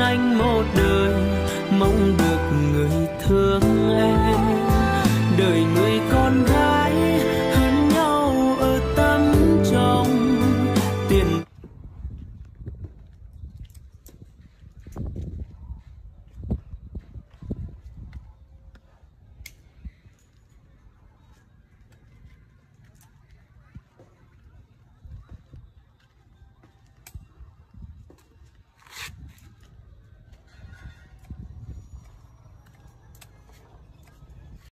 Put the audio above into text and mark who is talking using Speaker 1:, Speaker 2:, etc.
Speaker 1: anh một đời mong được người thương em. Đời người con gái